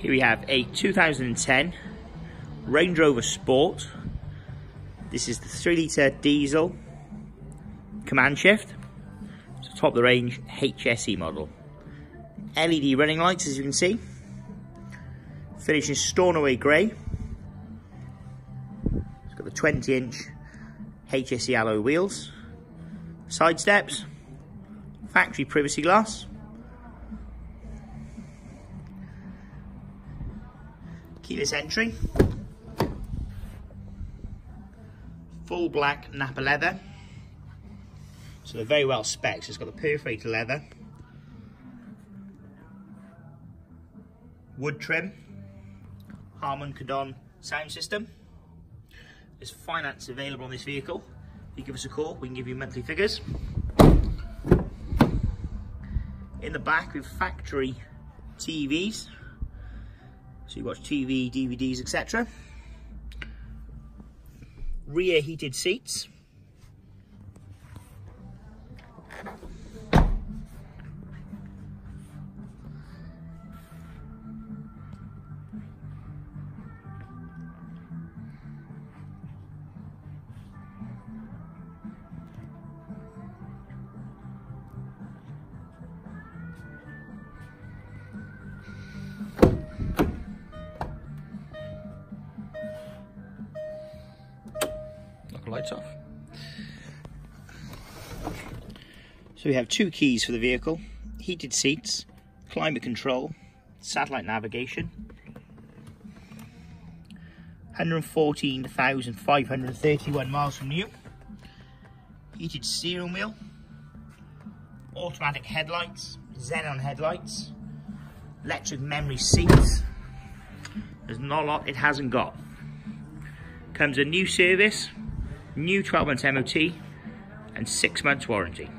Here we have a 2010 Range Rover Sport. This is the 3 litre diesel command shift. It's a top of the range HSE model. LED running lights as you can see. Finish in Stornoway Grey. It's got the 20 inch HSE alloy wheels. Side steps. Factory privacy glass. Keyless entry. Full black Nappa leather. So they're very well spec. So it's got the perforated leather. Wood trim. Harman Kardon sound system. There's finance available on this vehicle. If you give us a call, we can give you monthly figures. In the back, have factory TVs. So you watch TV, DVDs, etc. Rear heated seats. Lights off. So we have two keys for the vehicle, heated seats, climate control, satellite navigation, 114,531 miles from new, heated steering wheel, automatic headlights, xenon headlights, electric memory seats. There's not a lot it hasn't got. Comes a new service, new 12 months MOT and 6 months warranty.